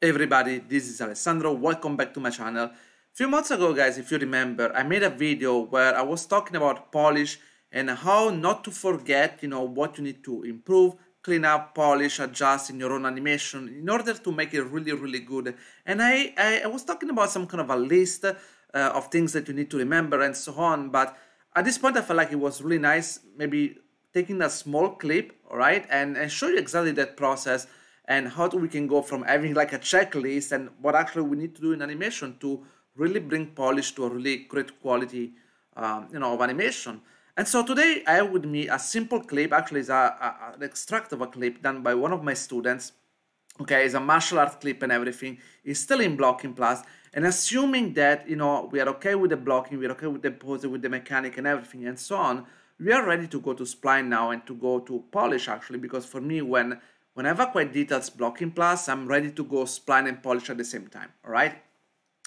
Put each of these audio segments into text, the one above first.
Everybody, this is Alessandro. Welcome back to my channel. A few months ago, guys, if you remember, I made a video where I was talking about polish and how not to forget, you know, what you need to improve, clean up, polish, adjust in your own animation in order to make it really, really good. And I, I, I was talking about some kind of a list uh, of things that you need to remember and so on. But at this point, I felt like it was really nice, maybe taking a small clip, all right, and, and show you exactly that process and how do we can go from having like a checklist and what actually we need to do in animation to really bring polish to a really great quality um, you know of animation. And so today i have with me a simple clip. Actually is a, a, an extract of a clip done by one of my students. Okay it's a martial art clip and everything. It's still in blocking plus. And assuming that you know we are okay with the blocking we're okay with the pose with the mechanic and everything and so on we are ready to go to spline now and to go to polish actually because for me when Whenever quite details blocking plus, I'm ready to go spline and polish at the same time, all right?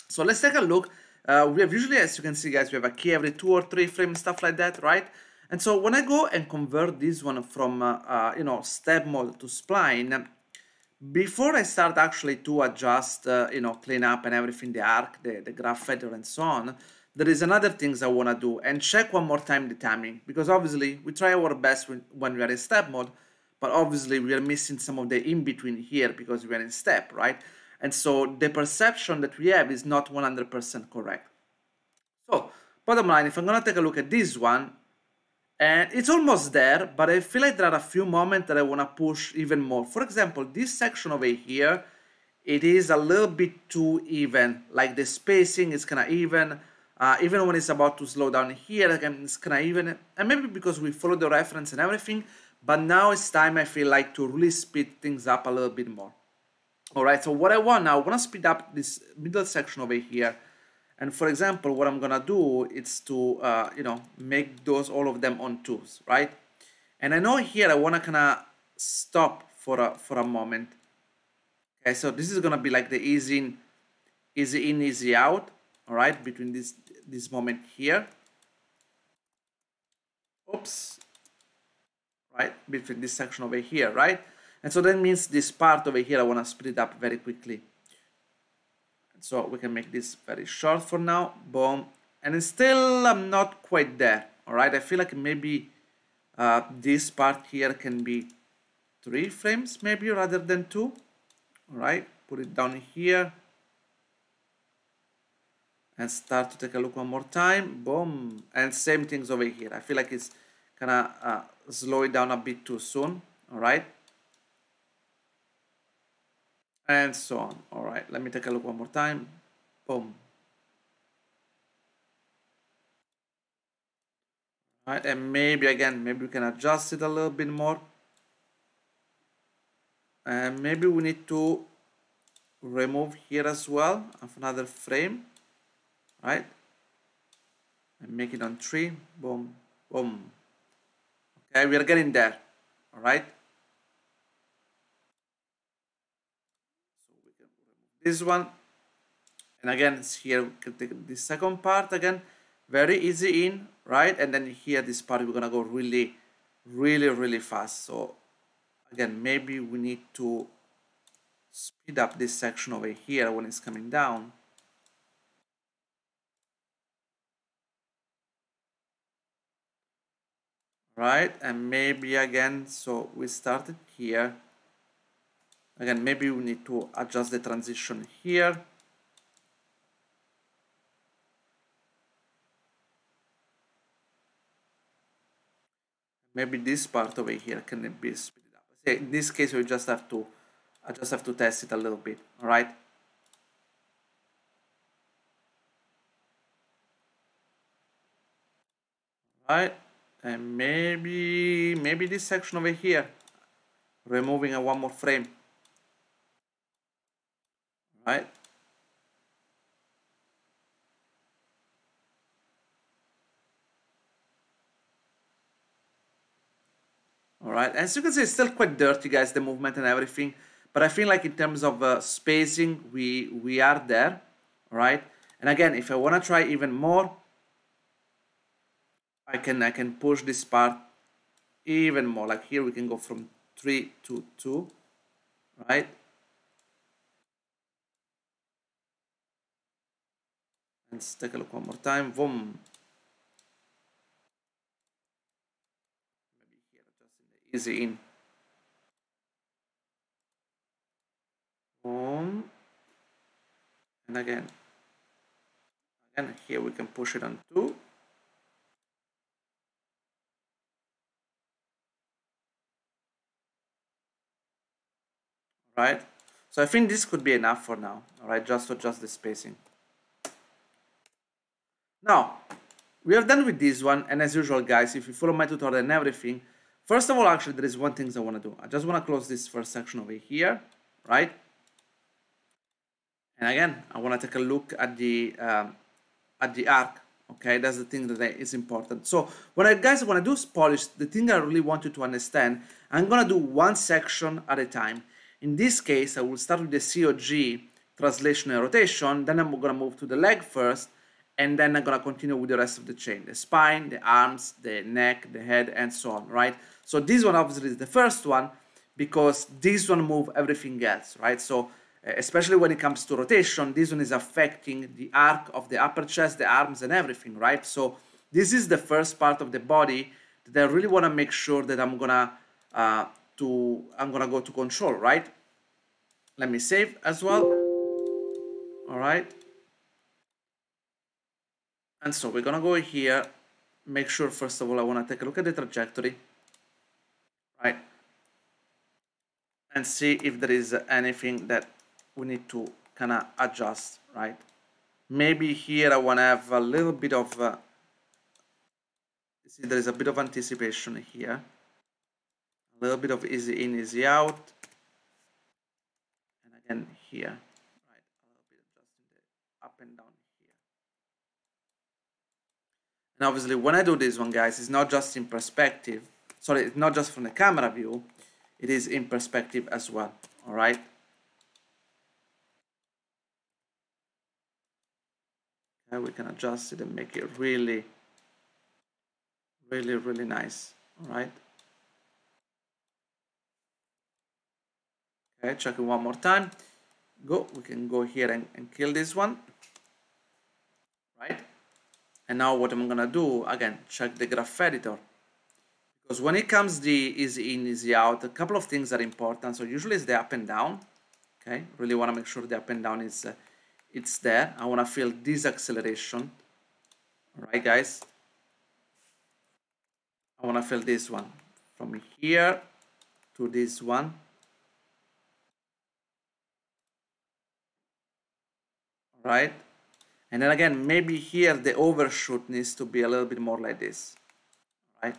So let's take a look. Uh, we have usually, as you can see guys, we have a key every two or three frames, stuff like that, right? And so when I go and convert this one from, uh, uh, you know, step mode to spline, before I start actually to adjust, uh, you know, clean up and everything, the arc, the, the graph editor and so on, there is another things I want to do and check one more time the timing because obviously we try our best when we are in step mode, but obviously we are missing some of the in-between here because we are in step, right? And so the perception that we have is not 100% correct. So bottom line, if I'm gonna take a look at this one, and it's almost there, but I feel like there are a few moments that I wanna push even more. For example, this section over here, it is a little bit too even, like the spacing is kinda even, uh, even when it's about to slow down here, again, it's kinda even, and maybe because we follow the reference and everything, but now it's time I feel like to really speed things up a little bit more. Alright, so what I want now, I want to speed up this middle section over here. And for example, what I'm gonna do is to, uh, you know, make those all of them on twos, right? And I know here I wanna kinda stop for a, for a moment. Okay, so this is gonna be like the easy in, easy in, easy out, all right, between this, this moment here. Oops, right? Between this section over here, right? And so that means this part over here, I want to split it up very quickly. So we can make this very short for now, boom. And still, I'm not quite there, all right? I feel like maybe uh, this part here can be three frames maybe rather than two, all right? Put it down here. And start to take a look one more time, boom. And same things over here. I feel like it's kind of uh, slow it down a bit too soon all right and so on all right let me take a look one more time. Boom. All right and maybe again maybe we can adjust it a little bit more. And maybe we need to remove here as well of another frame right? And make it on three boom boom Okay, we are getting there. All right. So we can remove this one. And again, it's here we can take the second part again. Very easy in, right? And then here, this part, we're gonna go really, really, really fast. So again, maybe we need to speed up this section over here when it's coming down. Right and maybe again so we started here. Again maybe we need to adjust the transition here. Maybe this part over here can be speeded up. In this case we just have to I just have to test it a little bit all right? All right and maybe maybe this section over here. Removing a one more frame. Right? All right. As you can see it's still quite dirty guys the movement and everything. But I feel like in terms of uh, spacing we we are there. Right? And again if I want to try even more I can I can push this part even more. Like here we can go from 3 to 2 right? Let's take a look one more time. Boom. Maybe here just in the easy in. Boom. And again. And here we can push it on 2 Right? So I think this could be enough for now. All right, just to adjust the spacing. Now, we are done with this one. And as usual, guys, if you follow my tutorial and everything, first of all, actually, there is one thing I want to do. I just want to close this first section over here, right? And again, I want to take a look at the um, at the arc. Okay, that's the thing that is important. So when I guys want to do polish, the thing I really want you to understand, I'm gonna do one section at a time. In this case, I will start with the COG translation and rotation, then I'm gonna move to the leg first, and then I'm gonna continue with the rest of the chain, the spine, the arms, the neck, the head, and so on, right? So this one obviously is the first one because this one move everything else, right? So uh, especially when it comes to rotation, this one is affecting the arc of the upper chest, the arms, and everything, right? So this is the first part of the body that I really want to make sure that I'm gonna uh, to I'm gonna go to control, right? Let me save as well. All right. And so we're gonna go here, make sure first of all I wanna take a look at the trajectory, right? And see if there is anything that we need to kind of adjust, right? Maybe here I want to have a little bit of, uh, see there is a bit of anticipation here. A little bit of easy in, easy out. And again here, right? A little bit adjusting the up and down here. And obviously when I do this one, guys, it's not just in perspective. Sorry, it's not just from the camera view. It is in perspective as well, all right? and we can adjust it and make it really really really nice all right okay check it one more time go we can go here and, and kill this one right and now what I'm gonna do again check the graph editor because when it comes the easy in easy out a couple of things are important so usually it's the up and down okay really want to make sure the up and down is uh, it's there. I want to feel this acceleration. All right, guys. I want to feel this one from here to this one. Right. And then again, maybe here the overshoot needs to be a little bit more like this. Right.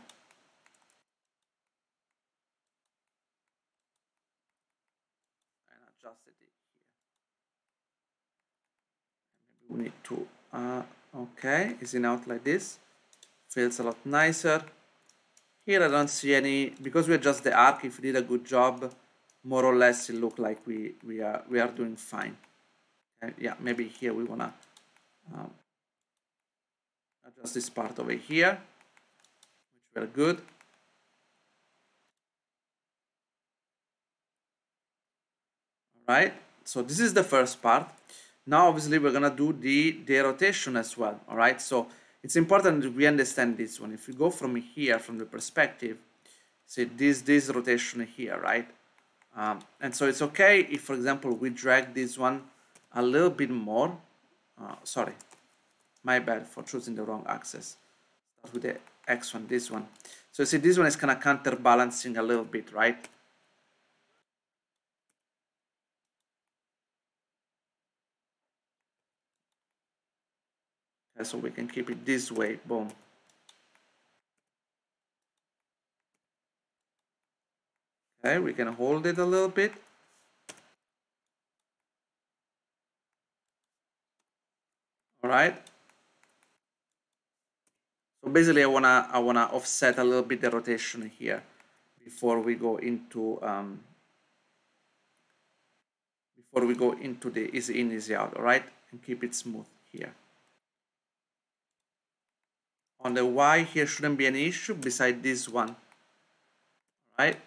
we need to uh, okay is it out like this feels a lot nicer here I don't see any because we're just the arc if we did a good job more or less it look like we we are we are doing fine okay yeah maybe here we wanna um, adjust this part over here which we're good all right so this is the first part now, obviously, we're gonna do the, the rotation as well, all right? So it's important that we understand this one. If we go from here, from the perspective, see this, this rotation here, right? Um, and so it's okay if, for example, we drag this one a little bit more. Uh, sorry, my bad for choosing the wrong axis. Start with the X one, this one. So see, this one is kind of counterbalancing a little bit, right? so we can keep it this way boom okay we can hold it a little bit all right? So basically I wanna I wanna offset a little bit the rotation here before we go into um, before we go into the easy in easy out all right? And keep it smooth here. On the Y here shouldn't be any issue beside this one right?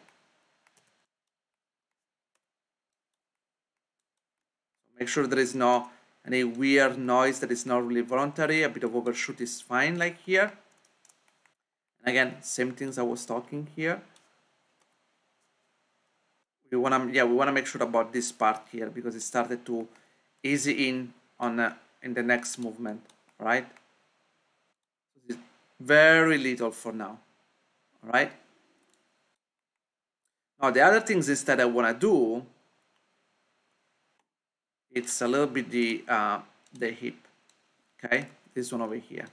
Make sure there is no any weird noise that is not really voluntary a bit of overshoot is fine like here. And again same things I was talking here. We want to yeah we want to make sure about this part here because it started to easy in on uh, in the next movement right? Very little for now all right now the other things instead I want to do it's a little bit the uh, the hip okay? This one over here.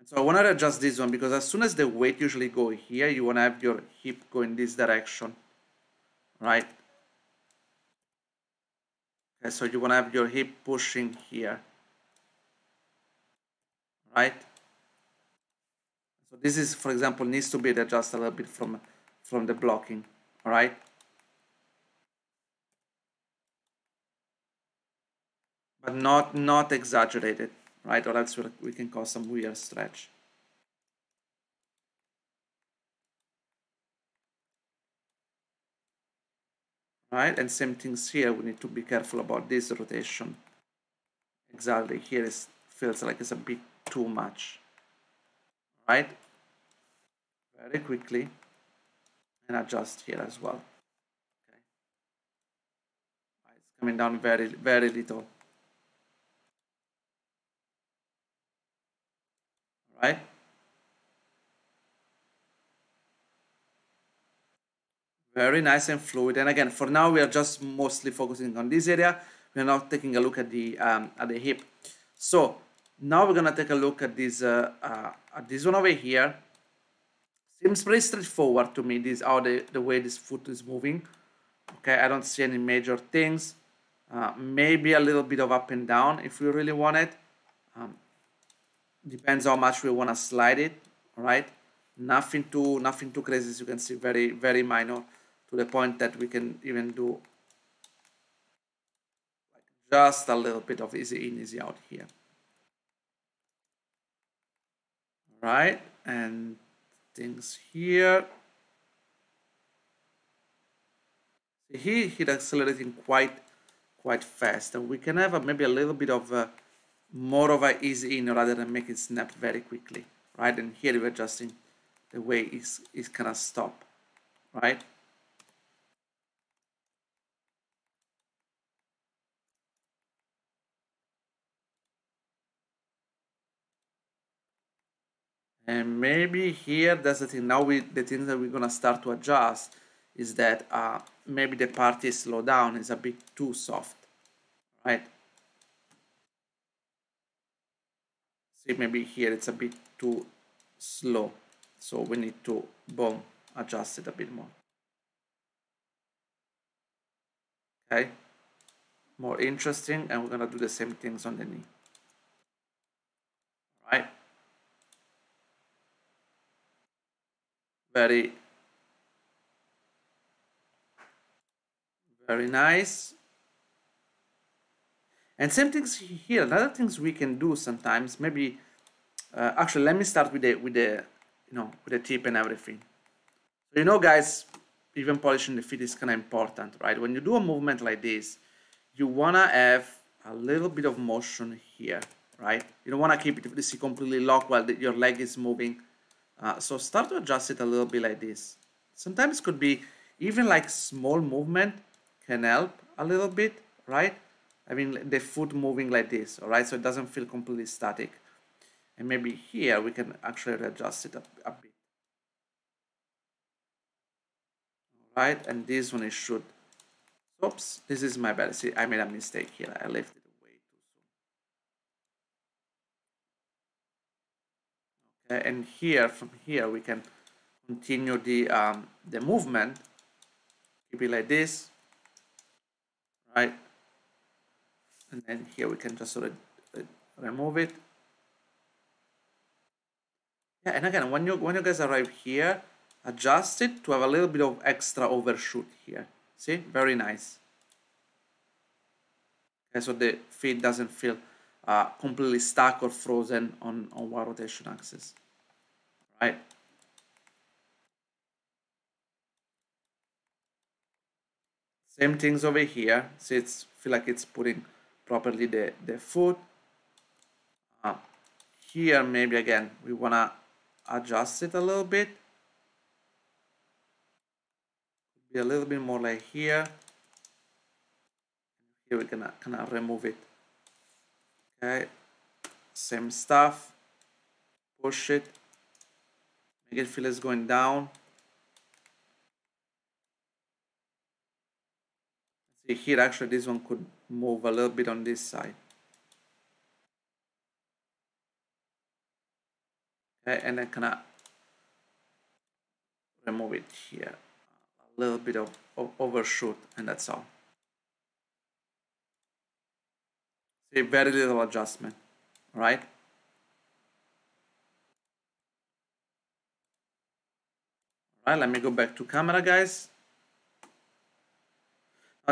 And so I want to adjust this one because as soon as the weight usually go here you want to have your hip go in this direction right? Okay so you want to have your hip pushing here right? So this is for example needs to be adjusted a little bit from from the blocking all right but not not exaggerated, right? Or else we can cause some weird stretch. Right, and same things here. We need to be careful about this rotation. Exactly, here it feels like it's a bit too much. Right, very quickly, and adjust here as well. Coming down very very little. Right? Very nice and fluid. And again, for now, we are just mostly focusing on this area. We're not taking a look at the um, at the hip. So now we're gonna take a look at this uh, uh, at this one over here. Seems pretty straightforward to me. This how the the way this foot is moving. Okay, I don't see any major things. Uh, maybe a little bit of up and down if we really want it. Um, depends how much we want to slide it all right nothing too nothing too crazy as you can see very very minor to the point that we can even do just a little bit of easy in easy out here. All right and things here. He he's accelerating quite quite fast and we can have a, maybe a little bit of a more of a easy in rather than make it snap very quickly, right? And here we're adjusting the way it's, it's gonna stop, right? And maybe here, that's the thing. Now we, the thing that we're gonna start to adjust is that uh, maybe the party slow down is a bit too soft, right? See maybe here it's a bit too slow. So we need to boom adjust it a bit more. Okay. More interesting and we're gonna do the same things on the knee. All right very very nice and same things here. Another things we can do sometimes, maybe, uh, actually, let me start with the, with the, you know, with the tip and everything. You know, guys, even polishing the feet is kind of important, right? When you do a movement like this, you want to have a little bit of motion here, right? You don't want to keep it this completely locked while the, your leg is moving. Uh, so start to adjust it a little bit like this. Sometimes could be even like small movement can help a little bit, right? I mean the foot moving like this, all right? So it doesn't feel completely static. And maybe here we can actually adjust it a, a bit. All right, and this one is should. Oops, this is my bad. See, I made a mistake here. I left it way too soon. Okay, and here, from here, we can continue the um, the movement. Keep it like this, right? And then here we can just sort of uh, remove it. Yeah and again when you when you guys arrive here adjust it to have a little bit of extra overshoot here. See? Very nice. Okay so the feet doesn't feel uh, completely stuck or frozen on on one rotation axis. Right? Same things over here. See it's feel like it's putting properly the the foot uh, here maybe again we want to adjust it a little bit. Be a little bit more like here. Here we're gonna kind of remove it. Okay same stuff. Push it. Make it feel it's going down. See here actually this one could move a little bit on this side. Okay and then kind of remove it here. A little bit of, of overshoot and that's all. See very little adjustment right? All right let me go back to camera guys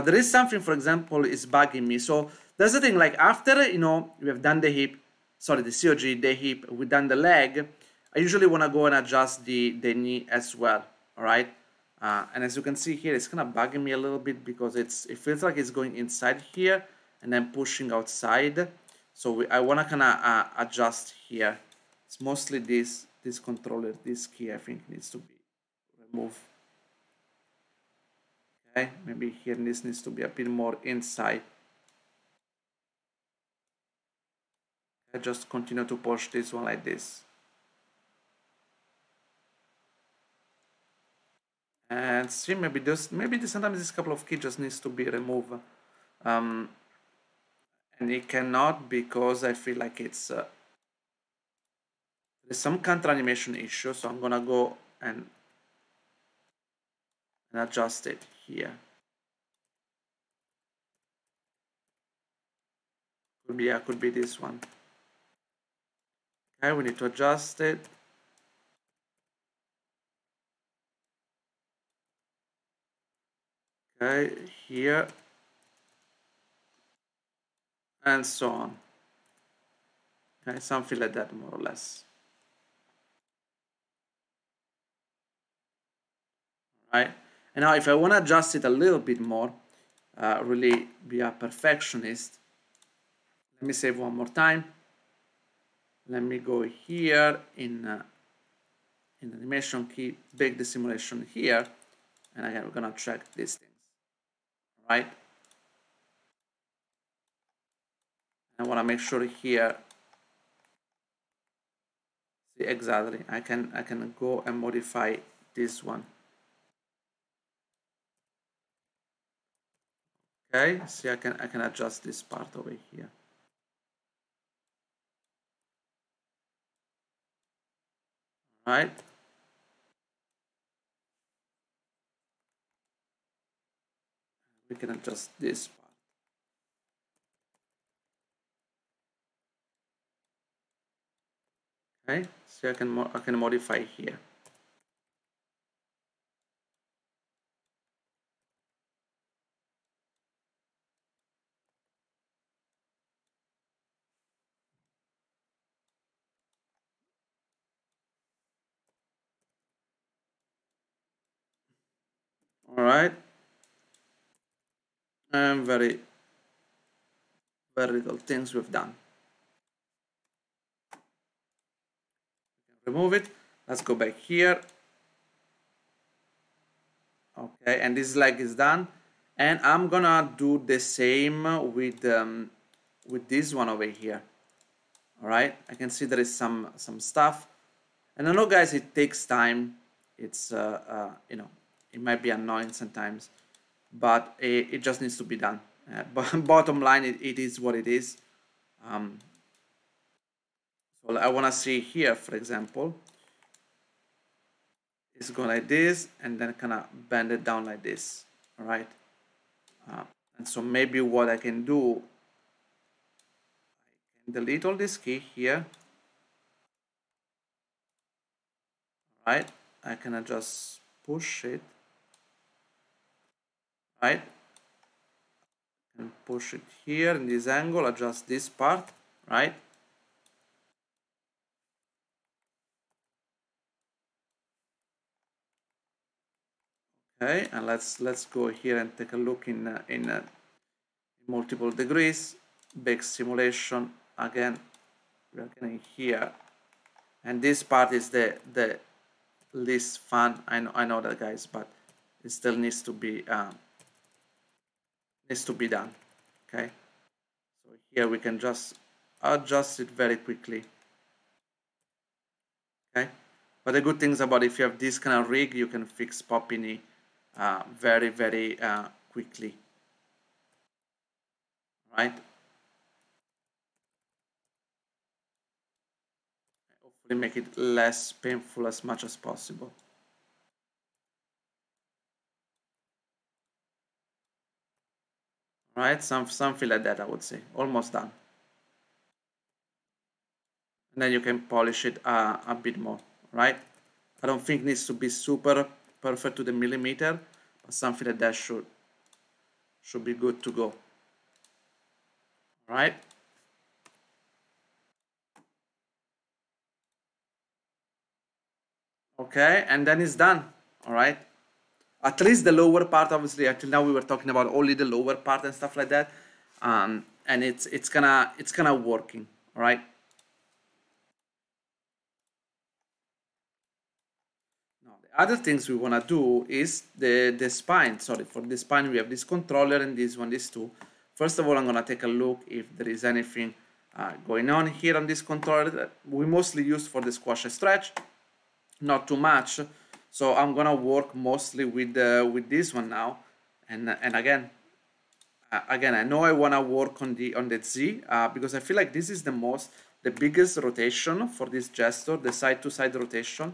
now there is something for example is bugging me. So that's the thing like after you know we have done the hip sorry the COG the hip we've done the leg I usually want to go and adjust the the knee as well all right? Uh, and as you can see here it's kind of bugging me a little bit because it's it feels like it's going inside here and then pushing outside. So we, I want to kind of uh, adjust here. It's mostly this this controller this key I think needs to be removed okay maybe here this needs to be a bit more inside. I just continue to push this one like this. And see maybe this maybe this, sometimes this couple of keys just needs to be removed. Um, and it cannot because I feel like it's uh, there's some counter animation issue so I'm gonna go and, and adjust it here could be yeah could be this one. Okay we need to adjust it. Okay here. And so on. Okay something like that more or less. Right and now if I want to adjust it a little bit more uh, really be a perfectionist let me save one more time. Let me go here in uh, in animation key bake the simulation here and again we're gonna track these things. Right? I want to make sure here see exactly I can I can go and modify this one okay see I can I can adjust this part over here. Right. We can adjust this part. Okay so I can I can modify here all right and very very little things we've done. Remove it. Let's go back here. Okay and this leg is done. And I'm gonna do the same with um, with this one over here. All right? I can see there is some some stuff. And I know guys it takes time. It's uh, uh, you know it might be annoying sometimes but it, it just needs to be done. Uh, but bottom line it, it is what it is. Um, so I want to see here for example it's going like this and then kind of bend it down like this all right uh, and so maybe what I can do I can delete all this key here right I can just push it right and push it here in this angle adjust this part right Okay, and let's let's go here and take a look in uh, in uh, multiple degrees, bake simulation again. We're getting here, and this part is the the least fun. I know I know that guys, but it still needs to be um, needs to be done. Okay, so here we can just adjust it very quickly. Okay, but the good things about if you have this kind of rig, you can fix Popini uh, very, very uh, quickly. Right? Hopefully make it less painful as much as possible. Right? Some, something like that, I would say. Almost done. And then you can polish it uh, a bit more, right? I don't think it needs to be super perfect to the millimeter, but something like that should should be good to go. Right? Okay, and then it's done. All right. At least the lower part, obviously, until now we were talking about only the lower part and stuff like that. Um, and it's it's gonna it's gonna working. All right. Now the other things we want to do is the, the spine. Sorry, for the spine we have this controller and this one, these two. First of all, I'm to take a look if there is anything uh, going on here on this controller that we mostly use for the squash and stretch, not too much. So I'm to work mostly with, uh, with this one now. And, and again, uh, again, I know I want to work on the on the Z uh, because I feel like this is the most, the biggest rotation for this gesture, the side-to-side -side rotation.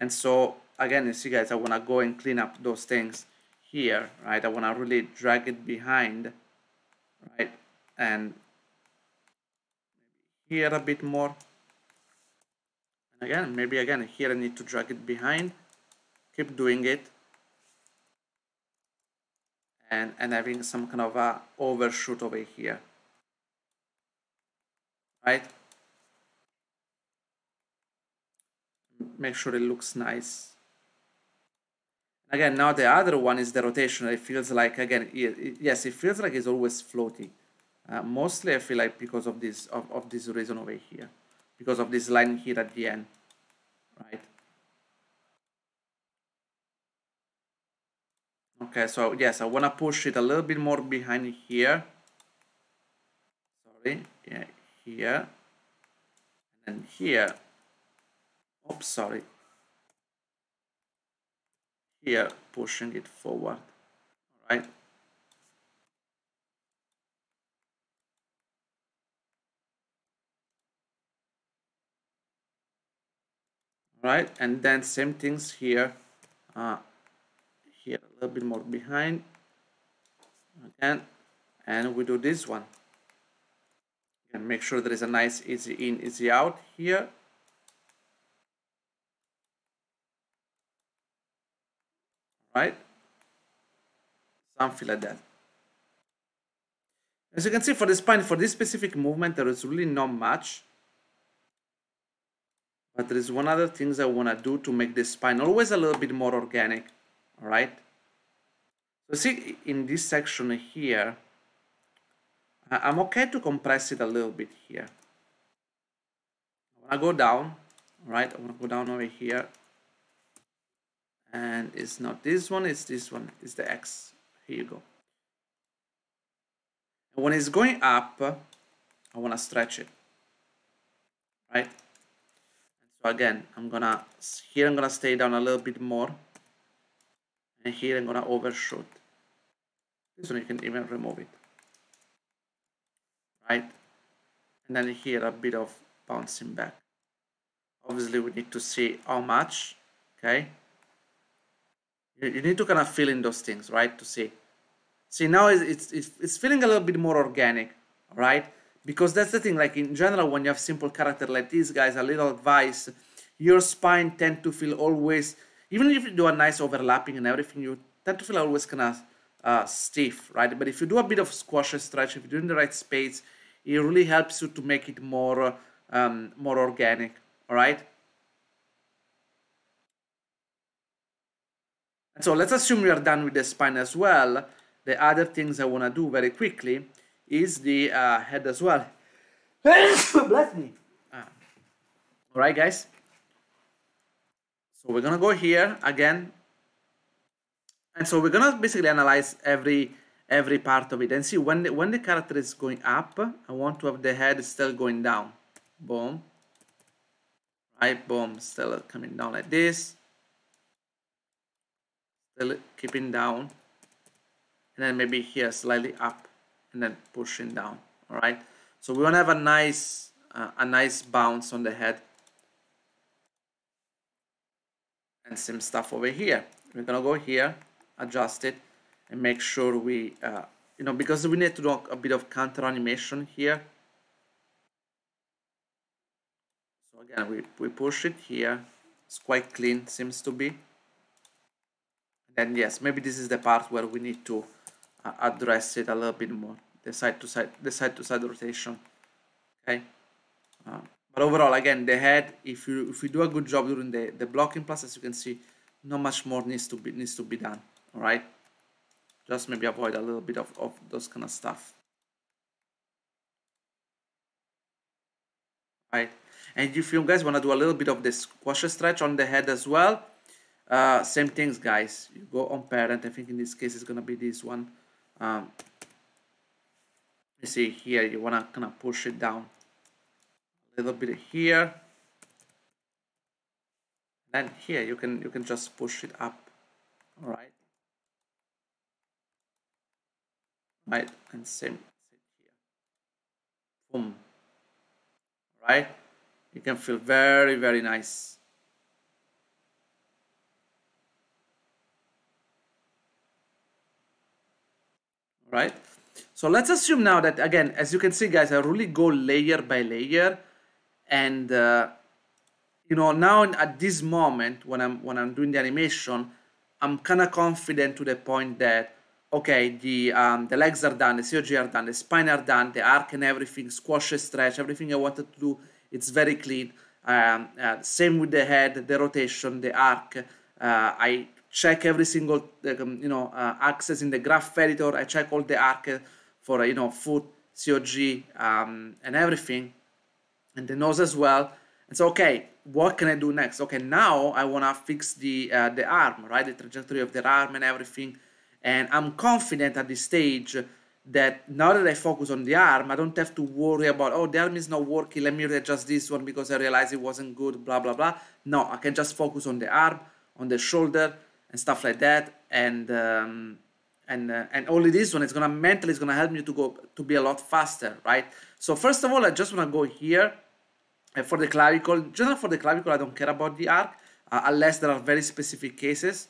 And so again, you see guys, I want to go and clean up those things here, right? I want to really drag it behind, right? And here a bit more. And again, maybe again, here I need to drag it behind. Keep doing it. And, and having some kind of a overshoot over here. Right? Make sure it looks nice. Again, now the other one is the rotation. It feels like, again, yes, it feels like it's always floating. Uh, mostly I feel like because of this, of, of this reason over here. Because of this line here at the end, right? Okay, so yes, I want to push it a little bit more behind here. Sorry, yeah, here. And here. Oops, sorry here pushing it forward all right right and then same things here uh, here a little bit more behind again and we do this one and make sure there is a nice easy in easy out here right? Something like that. As you can see for the spine, for this specific movement, there is really not much. But there is one other things I want to do to make the spine always a little bit more organic, all right? So see, in this section here, I'm okay to compress it a little bit here. I go down, right? I want to go down over here and it's not this one it's this one it's the X here you go and when it's going up I want to stretch it right so again I'm gonna here I'm gonna stay down a little bit more and here I'm gonna overshoot this one you can even remove it right and then here a bit of bouncing back obviously we need to see how much okay you, need to kind of fill in those things, right? To see. See, now it's, it's, it's feeling a little bit more organic, right? Because that's the thing, like in general, when you have simple character like these guys, a little advice, your spine tend to feel always, even if you do a nice overlapping and everything, you tend to feel always kind of uh, stiff, right? But if you do a bit of squash and stretch, if you're doing the right space, it really helps you to make it more, um, more organic, all right? So let's assume we are done with the spine as well. The other things I want to do very quickly is the uh, head as well. Bless me. Uh, all right, guys. So we're gonna go here again, and so we're gonna basically analyze every every part of it and see when the, when the character is going up, I want to have the head still going down. Boom. Right, boom, still coming down like this. Still keeping down. And then maybe here slightly up and then pushing down. All right. So we want to have a nice uh, a nice bounce on the head. And same stuff over here. We're gonna go here, adjust it, and make sure we, uh, you know, because we need to do a bit of counter animation here. So again, we, we push it here. It's quite clean, seems to be. And yes, maybe this is the part where we need to uh, address it a little bit more. The side to side, the side to side rotation. Okay. Uh, but overall, again, the head, if you if you do a good job during the, the blocking plus, as you can see, not much more needs to be needs to be done. All right? Just maybe avoid a little bit of, of those kind of stuff. Right. And if you guys want to do a little bit of the squash stretch on the head as well uh, same things guys. You go on parent I think in this case it's gonna be this one. Um, you see here you want to kind of push it down a little bit here. And here you can you can just push it up. All right. Right and same here. Boom. Right. You can feel very very nice. Right. So let's assume now that again as you can see guys I really go layer by layer and uh, you know now at this moment when I'm when I'm doing the animation I'm kind of confident to the point that okay, the um, the legs are done, the COG are done, the spine are done, the arc and everything, squash and stretch, everything I wanted to do, it's very clean. Um, uh, same with the head, the rotation, the arc. Uh, I check every single um, you know uh, axis in the graph editor. I check all the arc for you know foot, COG, um, and everything, and the nose as well. And so okay, what can I do next? Okay, now I wanna fix the uh, the arm, right? The trajectory of the arm and everything and I'm confident at this stage that now that I focus on the arm, I don't have to worry about, oh, the arm is not working, let me adjust this one because I realized it wasn't good, blah, blah, blah. No, I can just focus on the arm, on the shoulder, and stuff like that. And um, and uh, and only this one is gonna mentally is gonna help me to go to be a lot faster, right? So first of all, I just wanna go here and for the clavicle. Just for the clavicle, I don't care about the arc uh, unless there are very specific cases.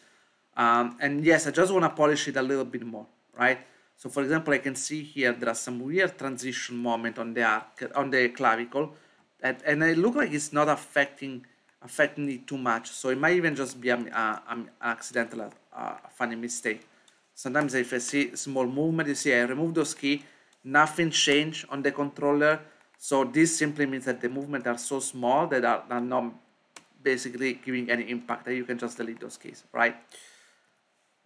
Um, and yes, I just want to polish it a little bit more, right? So for example, I can see here there are some weird transition moment on the arc, on the clavicle, and, and it looks like it's not affecting affecting it too much. So it might even just be an accidental, uh, funny mistake. Sometimes if I see small movement, you see I remove those key, nothing changed on the controller. So this simply means that the movements are so small that are, are not basically giving any impact that you can just delete those keys, right?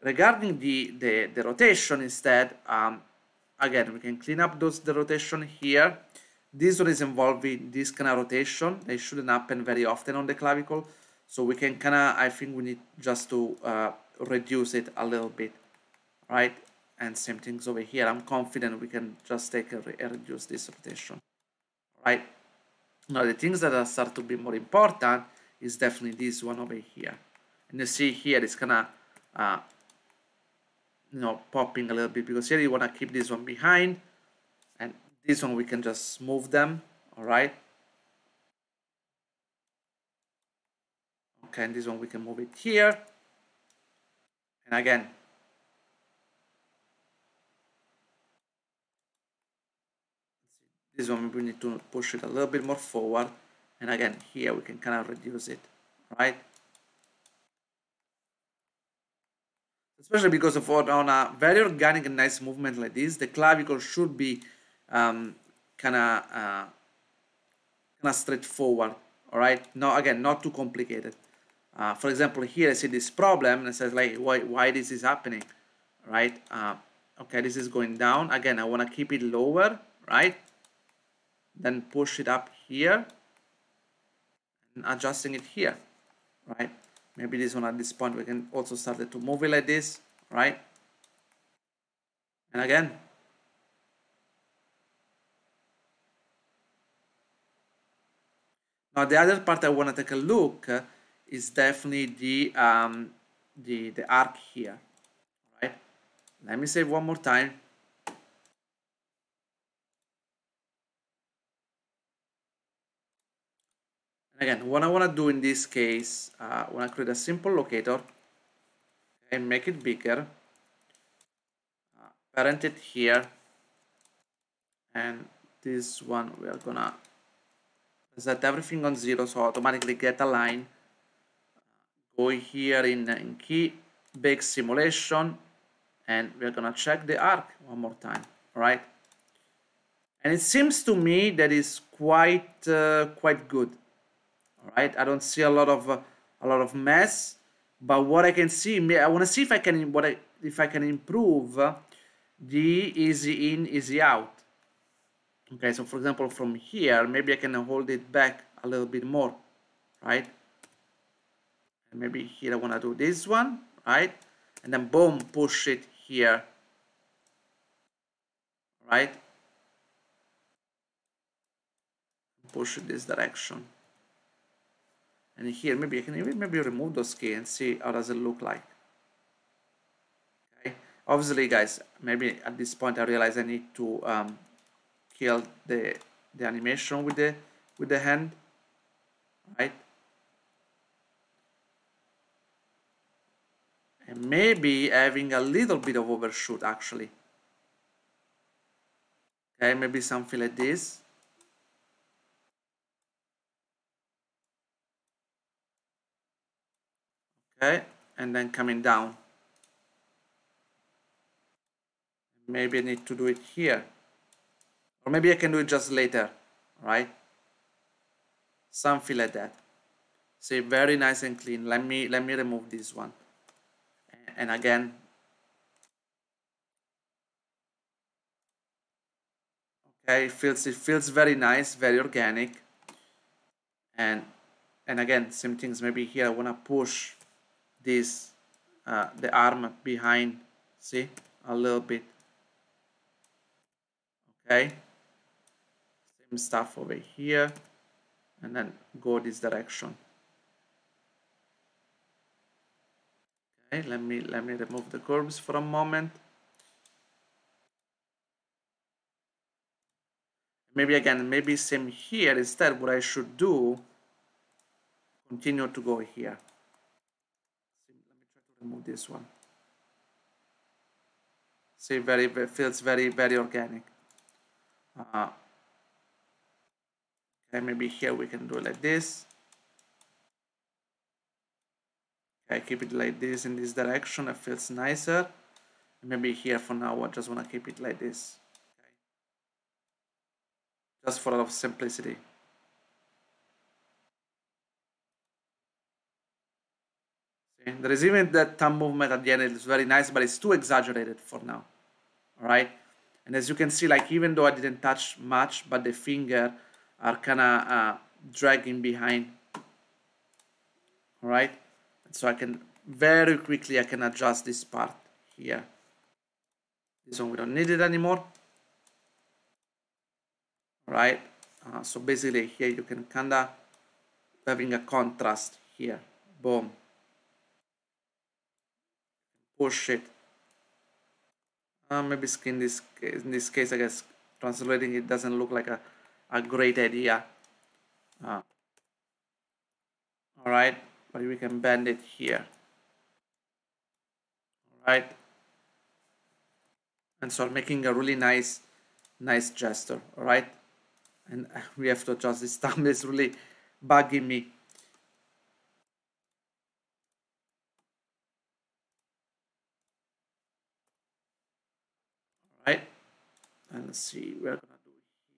Regarding the, the, the rotation instead, um, again, we can clean up those the rotation here. This one is involving this kind of rotation. It shouldn't happen very often on the clavicle. So we can kind of, I think we need just to uh, reduce it a little bit, right? And same things over here. I'm confident we can just take and, re reduce this rotation, right? Now the things that start to be more important is definitely this one over here. And you see here it's kind of uh, you know popping a little bit because here you want to keep this one behind and this one we can just move them all right okay and this one we can move it here and again this one we need to push it a little bit more forward and again here we can kind of reduce it right especially because of on a very organic and nice movement like this, the clavicle should be um, kind of uh, kind of straightforward. All right. No, again, not too complicated. uh, for example here I see this problem and it says like why, why this is happening right uh, okay this is going down again I want to keep it lower right then push it up here and adjusting it here right? Maybe this one at this point we can also start to move it like this right? And again. Now the other part I want to take a look is definitely the um, the the arc here right? Let me save one more time again what I want to do in this case uh, I want to create a simple locator and make it bigger. Uh, parent it here. And this one we are gonna set everything on zero so automatically get a line. Go here in, in key bake simulation and we're gonna check the arc one more time right and it seems to me that is quite uh, quite good right? I don't see a lot of uh, a lot of mess but what I can see I want to see if I can what I if I can improve the easy in easy out. Okay so for example from here maybe I can hold it back a little bit more right? And maybe here I want to do this one right? And then boom push it here right? Push it this direction and here maybe I can even maybe remove those key and see how does it look like. Okay. Obviously guys maybe at this point I realize I need to um, kill the the animation with the with the hand right? And maybe having a little bit of overshoot actually. Okay maybe something like this okay and then coming down. Maybe I need to do it here. Or maybe I can do it just later right? Something like that. See very nice and clean. Let me let me remove this one. And again. Okay it feels it feels very nice very organic. And and again same things. Maybe here I want to push this uh, the arm behind see a little bit. Okay. Same stuff over here. And then go this direction. Okay let me let me remove the curves for a moment. Maybe again maybe same here. Instead what I should do continue to go here remove this one. See very, very feels very very organic. Uh, okay maybe here we can do it like this. Okay keep it like this in this direction it feels nicer. Maybe here for now I just want to keep it like this. Okay. just for a lot of simplicity There is even that thumb movement at the end. It's very nice, but it's too exaggerated for now. All right. And as you can see, like even though I didn't touch much, but the finger are kind of uh, dragging behind. All right. So I can very quickly, I can adjust this part here. This one, we don't need it anymore. All right. Uh, so basically here you can kind of having a contrast here. Boom push it uh, maybe skin this case, in this case I guess translating it doesn't look like a, a great idea. Uh, alright but we can bend it here. Alright. And so making a really nice nice gesture alright? And we have to adjust this thumb. It's really bugging me see we're gonna do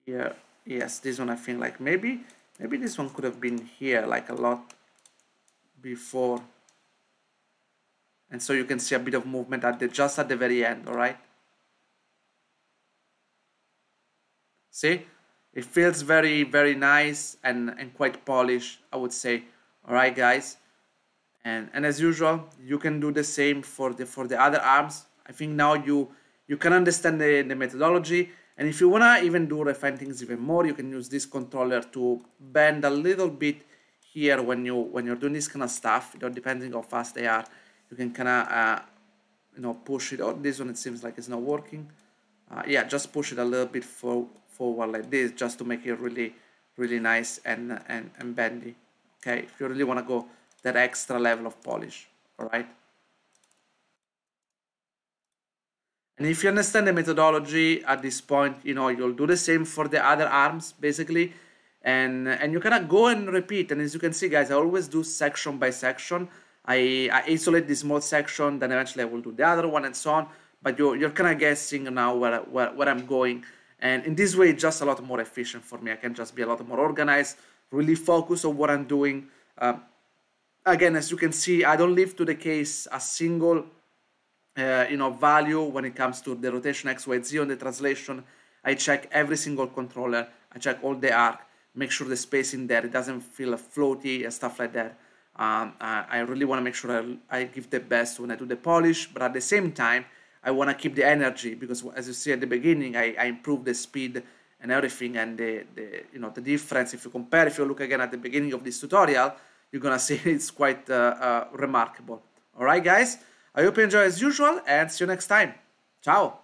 here? Yes this one I think like maybe maybe this one could have been here like a lot before. And so you can see a bit of movement at the just at the very end all right? See? It feels very very nice and and quite polished i would say. All right guys? And and as usual you can do the same for the for the other arms. I think now you you can understand the, the methodology and if you want to even do refine things even more you can use this controller to bend a little bit here when you when you're doing this kind of stuff you know depending how fast they are you can kind of uh, you know push it out this one it seems like it's not working. Uh, yeah just push it a little bit for, forward like this just to make it really really nice and and, and bendy. Okay if you really want to go that extra level of polish all right and if you understand the methodology at this point you know you'll do the same for the other arms basically. And and you cannot go and repeat. And as you can see guys i always do section by section. I, I isolate this small section then eventually i will do the other one and so on. But you're, you're kind of guessing now where, where, where i'm going. And in this way it's just a lot more efficient for me. I can just be a lot more organized really focus on what i'm doing. Um, again as you can see i don't leave to the case a single uh, you know value when it comes to the rotation x y z on the translation. I check every single controller. I check all the arc make sure the space in there it doesn't feel floaty and stuff like that. Um, I, I, really want to make sure I, I, give the best when I do the polish but at the same time I want to keep the energy because as you see at the beginning I, I improve the speed and everything and the, the you know the difference. If you compare if you look again at the beginning of this tutorial you're gonna see it's quite uh, uh, remarkable. Alright guys I hope you enjoy as usual and see you next time. Ciao